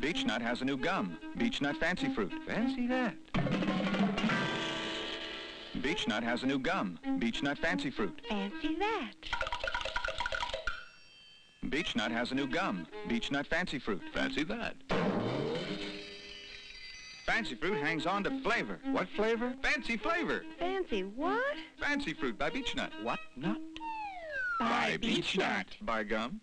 Beech-Nut has a new gum, Beech-Nut Fancy Fruit. Fancy that. Beech-Nut has a new gum, Beech-Nut Fancy Fruit. Fancy that. Beech-Nut has a new gum, Beech-Nut Fancy Fruit. Fancy that. Fancy Fruit hangs on to flavor. What flavor? Fancy flavor. Fancy what? Fancy Fruit by Beech-Nut. What nut? By By gum.